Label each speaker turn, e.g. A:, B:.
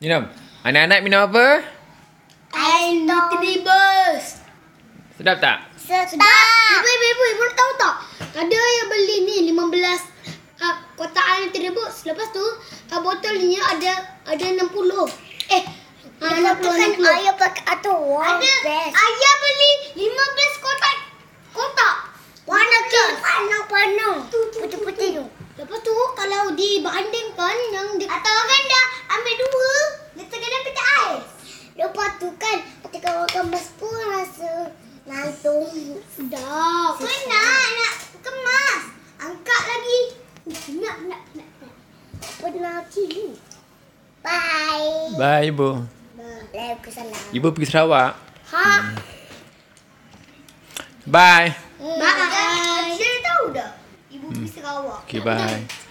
A: Minum. Anak-anak minum apa?
B: Air Nutribus.
A: Sedap tak?
B: Sedap. Ibu, ibu, ibu, ibu tahu tak? Ada yang beli ni 15 uh, kotak air Nutribus. Lepas tu uh, botolnya ada ada 60. Eh, ada 60. 60.
C: ayah pakai atau
B: Ada ayah beli 15 kotak kotak.
C: Warna ke? Panau-panau. Putih-putih tu.
B: Lepas tu kalau dibandingkan yang di atau kan
C: Tu kan, ketika makan mas pun rasa nantung.
B: Sedap. Kan nak nak kemas. Angkat lagi. Nak nak nak. nak.
C: Pernah cium. Bye.
A: Bye, Ibu.
C: Waalaikumsalam.
A: Ibu pergi Sarawak.
B: Ha.
A: Bye.
B: Bye. Dia dah tahu dah. Ibu pergi Sarawak.
A: Okay, bye.